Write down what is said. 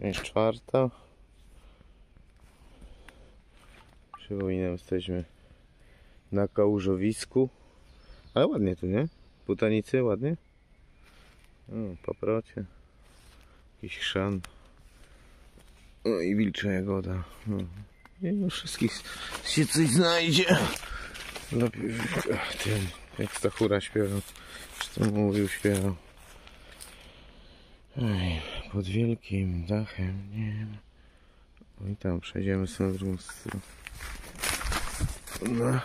Część czwarta. Przypominam, jesteśmy na kałużowisku. Ale ładnie tu, nie? Butanicy ładnie. O, paprocie. Jakiś chrzan. No i wilcza jagoda. No. Nie no, wszystkich się coś znajdzie. Lepiej tym, jak Stachura śpiewał. Czy to mówił, śpiewał. Ej, pod wielkim dachem nie ma. No i tam przejdziemy sobie na drugą stronę. No.